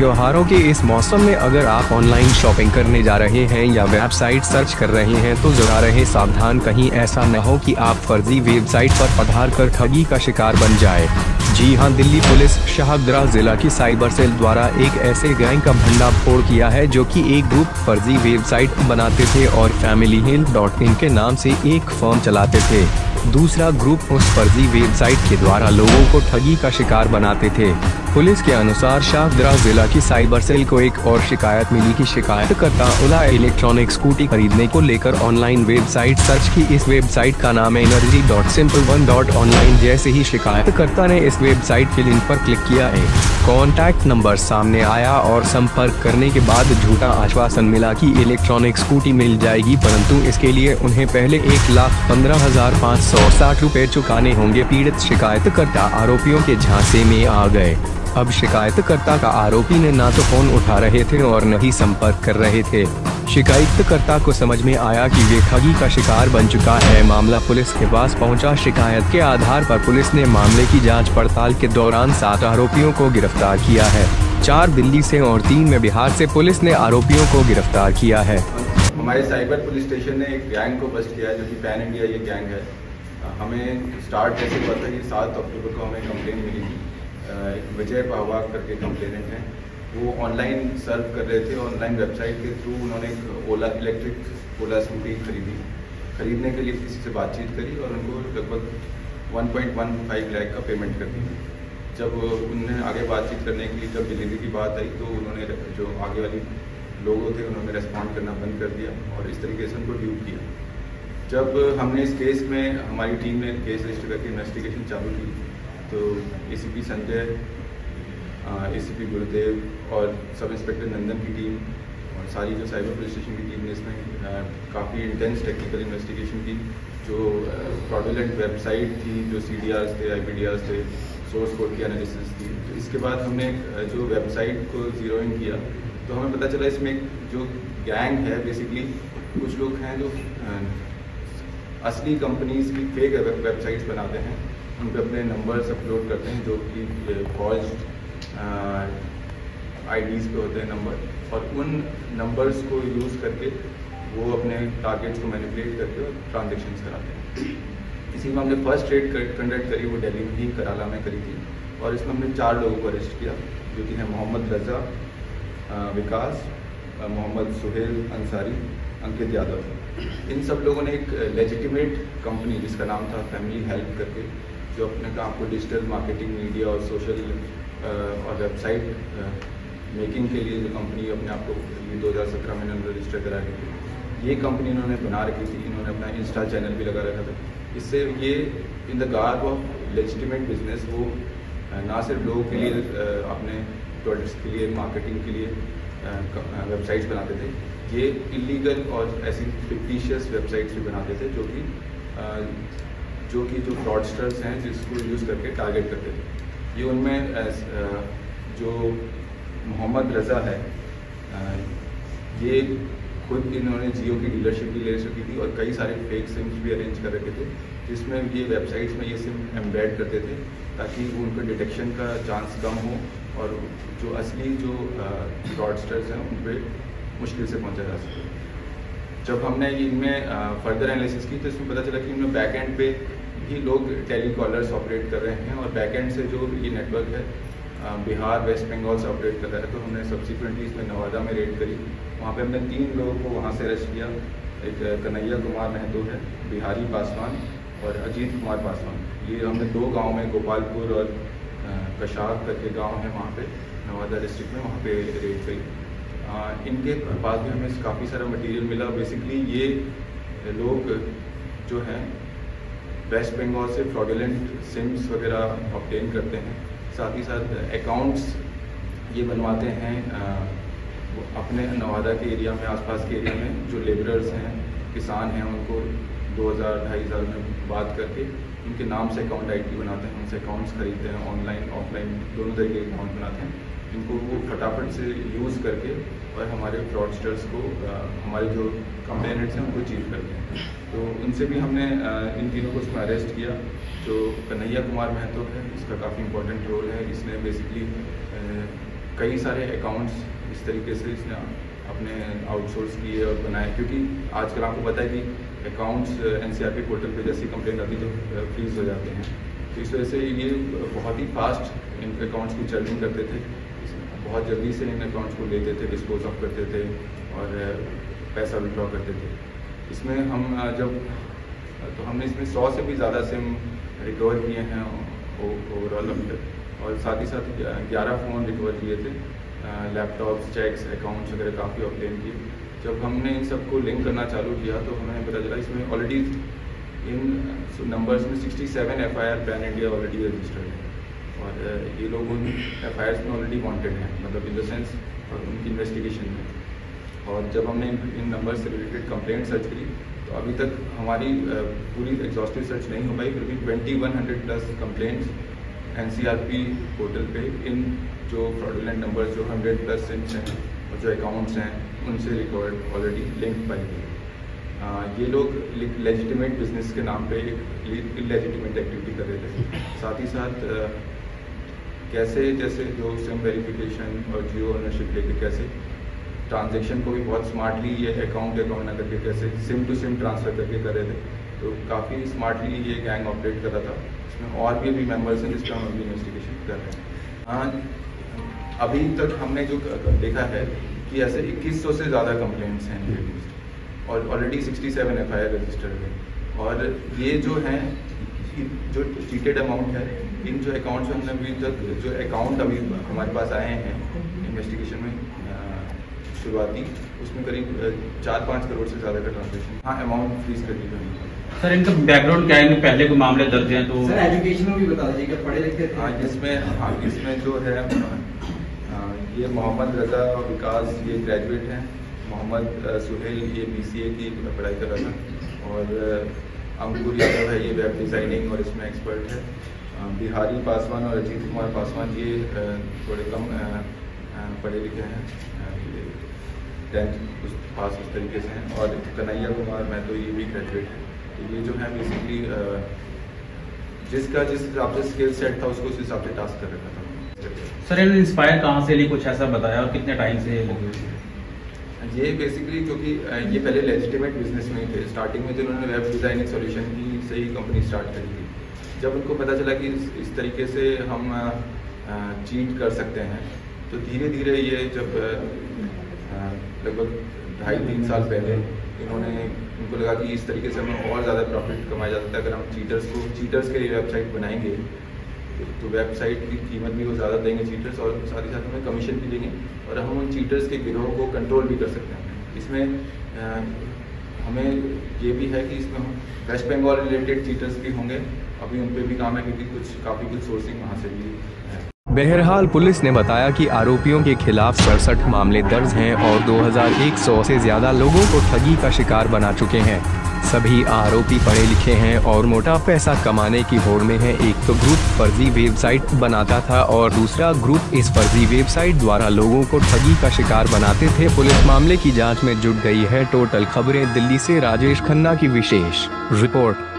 त्योहारों के इस मौसम में अगर आप ऑनलाइन शॉपिंग करने जा रहे हैं या वेबसाइट सर्च कर रहे हैं तो जरा रहे सावधान। कहीं ऐसा न हो कि आप फर्जी वेबसाइट पर पधार कर ठगी का शिकार बन जाए। जी हाँ, दिल्ली पुलिस शाहदरा जिला की साइबर सेल द्वारा एक ऐसे गैंग का भंडाफोड़ किया है जो कि एक ग्रुप फर्जी वेबसाइट बनाते थे और फैमिली हिल डॉट इन के नाम से एक फॉर्म चलाते थे। दूसरा ग्रुप उस फर्जी वेबसाइट के द्वारा लोगों को ठगी का शिकार बनाते थे। पुलिस के अनुसार शाहदरा जिला की साइबर सेल को एक और शिकायत मिली कि शिकायतकर्ता ओला इलेक्ट्रॉनिक स्कूटी खरीदने को लेकर ऑनलाइन वेबसाइट सर्च की। इस वेबसाइट का नाम है energy dot simple one dot online जैसे ही शिकायतकर्ता ने इस वेबसाइट के लिंक पर क्लिक किया है। कॉन्टैक्ट नंबर सामने आया और संपर्क करने के बाद झूठा आश्वासन मिला की इलेक्ट्रॉनिक स्कूटी मिल जाएगी, परंतु इसके लिए उन्हें पहले एक लाख पंद्रह हज़ार पाँच सौ साठ रूपए चुकाने होंगे, पीड़ित शिकायतकर्ता आरोपियों के झांसे में आ गए। अब शिकायतकर्ता का आरोपी ने ना तो फ़ोन उठा रहे थे और न ही संपर्क कर रहे थे। शिकायतकर्ता को समझ में आया कि वे ठगी का शिकार बन चुका है। मामला पुलिस के पास पहुँचा। शिकायत के आधार पर पुलिस ने मामले की जाँच पड़ताल के दौरान सात आरोपियों को गिरफ़्तार किया है। चार दिल्ली से और तीन में बिहार से पुलिस ने आरोपियों को गिरफ़्तार किया है। हमारे साइबर पुलिस स्टेशन ने एक गैंग को बस्ट किया जो कि पैन इंडिया ये गैंग है। हमें स्टार्ट कैसे था कि सात अक्टूबर को हमें कंप्लेन मिली थी। एक विजय पहवाग करके कंप्लेनेंट हैं। वो ऑनलाइन सर्व कर रहे थे ऑनलाइन वेबसाइट के थ्रू उन्होंने एक ओला इलेक्ट्रिक ओला स्कूटी खरीदी। खरीदने के लिए किसी से बातचीत करी और उनको लगभग 1.15 लाख का पेमेंट कर दी जब उन्होंने आगे बातचीत करने के लिए जब डिलीवरी की बात आई तो उन्होंने जो आगे वाली लोग थे उन्होंने रेस्पॉन्ड करना बंद कर दिया और इस तरीके से उनको ड्यूब किया। जब हमने इस केस में, हमारी टीम ने केस रजिस्टर करके इन्वेस्टिगेशन चालू की तो एसीपी संजय एसीपी गुरुदेव और सब इंस्पेक्टर नंदन की टीम और सारी जो साइबर पुलिस स्टेशन की टीम ने इसमें काफ़ी इंटेंस टेक्निकल इन्वेस्टिगेशन की, जो फ्रॉडुलेंट वेबसाइट थी, जो सी थे आई थे सोर्स कोड की एनालिसिस थी। तो इसके बाद हमने जो वेबसाइट को ज़ीरो इन किया तो हमें पता चला इसमें जो गैंग है बेसिकली कुछ लोग हैं जो असली कंपनीज़ की फेक वेबसाइट्स बनाते हैं। उन पर अपने नंबर्स अपलोड करते हैं, जो कि फॉल्स आईडीज़ पे होते हैं नंबर और उन नंबर्स को यूज़ करके वो अपने टारगेट्स को मैनिपुलेट करके और ट्रांजेक्शन कराते हैं. इसी में हमने फ़र्स्ट ट्रेड कंडक्ट करी, वो दिल्ली में ही कराला में करी थी. और इसमें हमने चार लोगों को अरेस्ट किया, जो कि हैं मोहम्मद रजा विकास मोहम्मद सुहेल अंसारी, अंकित यादव. इन सब लोगों ने एक लेजिटिमेट कंपनी जिसका नाम था फैमिली हेल्प करके जो अपने काम को डिजिटल मार्केटिंग मीडिया और सोशल और वेबसाइट मेकिंग के लिए जो कंपनी अपने आप को ये 2017 में इन्होंने रजिस्टर करा रही थी। ये कंपनी इन्होंने बना रखी थी, इन्होंने अपना इंस्टा चैनल भी लगा रखा था। इससे ये in the garb of legitimate business वो ना सिर्फ़ लोगों के लिए अपने प्रोडक्ट्स के लिए मार्केटिंग के लिए वेबसाइट्स बनाते थे, ये इलीगल और ऐसी फिक्टिशियस वेबसाइट्स भी बनाते थे, जो कि जो कि जो फ्रॉडस्टर्स हैं, जिसको यूज़ करके टारगेट करते थे ये उनमें जो मोहम्मद रज़ा है ये खुद इन्होंने जियो की डीलरशिप भी ले चुकी थी और कई सारे फेक सिम्स भी अरेंज कर रखे थे, जिसमें ये वेबसाइट्स में ये सिम एम्बेड करते थे, ताकि उनका डिटेक्शन का चांस कम हो और जो असली जो फ्रॉडस्टर्स हैं, उन पर मुश्किल से पहुँचा जा सके। जब हमने इनमें फर्दर एनालिसिस की तो इसमें पता चला कि इनमें बैक एंड पे ही लोग टेली कॉलर्स ऑपरेट कर रहे हैं और बैकएंड से जो ये नेटवर्क है बिहार वेस्ट बंगाल से ऑपरेट कर रहा है तो हमने सब्सिक्वेंटली इसमें नवादा में रेड करी। वहाँ पे हमने तीन लोगों को वहाँ से अरेस्ट किया। एक कन्हैया कुमार महतो है, बिहारी पासवान और अजीत कुमार पासवान। ये हमने दो गाँव में, गोपालपुर और कशाक करके गाँव है वहाँ पर नवादा डिस्ट्रिक्ट में वहाँ पर रेड करी। इनके पास भी हमें काफ़ी सारा मटेरियल मिला। बेसिकली ये लोग जो हैं वेस्ट बंगाल से फ्रॉडुलेंट सिम्स वगैरह ऑप्टेन करते हैं। साथ ही साथ अकाउंट्स ये बनवाते हैं अपने नवादा के एरिया में, आसपास के एरिया में जो लेबरर्स हैं, किसान हैं, उनको दो हज़ार, ढाई हज़ार में बात करके उनके नाम से अकाउंट आईडी बनाते हैं, उनसे अकाउंट्स खरीदते हैं ऑनलाइन ऑफलाइन दोनों तरीके के अकाउंट बनाते हैं। इनको वो फटाफट से यूज़ करके और हमारे फ्रॉडस्टर्स को हमारे जो कंप्लेनेंट्स हैं, उनको चीफ करते हैं। तो उनसे भी हमने इन तीनों को उसमें अरेस्ट किया, जो कन्हैया कुमार महतो है, इसका काफ़ी इंपॉर्टेंट रोल है। इसने बेसिकली कई सारे अकाउंट्स इस तरीके से इसने अपने आउटसोर्स किए और बनाए। क्योंकि आजकल आपको पता है कि अकाउंट्स एनसीआरपी पोर्टल पे जैसी कंप्लेंट आती तो फ्रीज हो जाते हैं। तो इस वजह से ये बहुत ही फास्ट इन अकाउंट्स की चर्निंग करते थे। बहुत जल्दी से इन अकाउंट्स को लेते थे डिस्पोज ऑफ़ करते थे और पैसा विड्रॉ करते थे। इसमें हम जब तो हमने इसमें सौ से भी ज़्यादा सिम रिकवर किए हैं ओवरऑल तक। और साथ ही साथ ग्यारह फ़ोन रिकवर किए थे लैपटॉप्स चेक्स अकाउंट्स वगैरह काफ़ी ऑप्टेन किए। जब हमने इन सबको लिंक करना चालू किया तो हमें पता चला इसमें ऑलरेडी इन नंबर्स में 67 F I R pan India already registered है। और ये लोग उन एफ़ आई में ऑलरेडी वांटेड हैं मतलब इन द सेंस और उनकी इन्वेस्टिगेशन में। और जब हमने इन नंबर से रिलेटेड कंप्लेंट सर्च करी तो अभी तक हमारी पूरी एग्जॉस्टिव सर्च नहीं हो पाई फिर भी twenty one hundred plus complaints N C R P portal पे इन जो फ्रॉडुलेंट नंबर जो हंड्रेड प्लस सिम्स हैं, और जो अकाउंट्स हैं, उनसे रिकॉर्ड ऑलरेडी लिंक पाई गई। ये लोग लेजिटिमेट बिज़नेस के नाम पे एक इलेजिटिमेट एक्टिविटी कर रहे थे। साथ ही साथ कैसे जैसे जो सिम वेरिफिकेशन और जियो ओनरशिप लेके कैसे ट्रांजेक्शन को भी बहुत स्मार्टली ये अकाउंट अकाउंट ना करके कैसे सिम टू सिम ट्रांसफ़र करके कर रहे थे। तो काफ़ी स्मार्टली ये गैंग ऑपरेट कर रहा था। इसमें और भी अभी मेंबर्स हैं जिसका हम अभी इन्वेस्टिगेशन कर रहे हैं। हाँ अभी तक हमने जो देखा है कि ऐसे 2100 से ज़्यादा कंप्लेंट्स हैं। और already 67 seven F I R registered है। और ये जो हैं जो चीटेड अमाउंट है इन जो अकाउंट्स हमने अभी तक जो अकाउंट अभी हमारे पास आए हैं इन्वेस्टिगेशन में शुरुआती उसमें करीब चार पाँच करोड़ से ज़्यादा का ट्रांजेक्शन हाँ अमाउंट फ्रीज कर दी सर इनका बैकग्राउंड क्या है? पहले कोई मामले दर्ज हैं तो सर एजुकेशन में भी बता दीजिए पढ़े लिखे हाँ इसमें हाँ इसमें जो है ये मोहम्मद रजा और विकास ये ग्रेजुएट हैं। मोहम्मद सुहेल ये BCA की पढ़ाई कर रहा था। और अंकुर यादव है ये वेब डिज़ाइनिंग और इसमें एक्सपर्ट है। बिहारी पासवान और अजीत कुमार पासवान ये थोड़े कम पढ़े लिखे हैं टेंथ उस पास उस तरीके से हैं। और कन्हैया कुमार मैं तो ये भी ग्रेजुएट है। तो ये जो है बेसिकली जिसका जिस हिसाब से स्किल सेट था उसको उस हिसाब से टास्क कर रखा था। सर इन्होंने इंस्पायर कहाँ से ली? कुछ ऐसा बताया और कितने टाइम से लगे ये बेसिकली क्योंकि ये पहले लेजिटिमेट बिज़नेस में थे। स्टार्टिंग में जिन्होंने वेब डिज़ाइनिंग सॉल्यूशन की सही कंपनी स्टार्ट करी थी। जब उनको पता चला कि इस, इस तरीके से हम चीट कर सकते हैं तो धीरे धीरे ये जब लगभग ढाई तीन साल पहले इन्होंने उनको लगा कि इस तरीके से हमें और ज़्यादा प्रॉफिट कमाया जा सकता है अगर हम चीटर्स को चीटर्स के लिए वेबसाइट बनाएँगे तो वेबसाइट की कीमत भी वो ज़्यादा देंगे चीटर्स और साथ ही साथ हमें कमीशन भी देंगे और हम उन चीटर्स के गिरोह को कंट्रोल भी कर सकते हैं। इसमें हमें ये भी है कि इसमें वेस्ट बंगाल रिलेटेड चीटर्स भी होंगे अभी उन पर भी काम है क्योंकि कुछ काफ़ी कुछ सोर्सिंग वहाँ से भी बहरहाल पुलिस ने बताया कि आरोपियों के खिलाफ सड़सठ मामले दर्ज हैं और 2100 से ज़्यादा लोगों को ठगी का शिकार बना चुके हैं। सभी आरोपी पढ़े लिखे हैं और मोटा पैसा कमाने की होड़ में है। एक तो ग्रुप फर्जी वेबसाइट बनाता था और दूसरा ग्रुप इस फर्जी वेबसाइट द्वारा लोगों को ठगी का शिकार बनाते थे। पुलिस मामले की जाँच में जुट गई है। टोटल खबरें दिल्ली से राजेश खन्ना की विशेष। रिपोर्ट।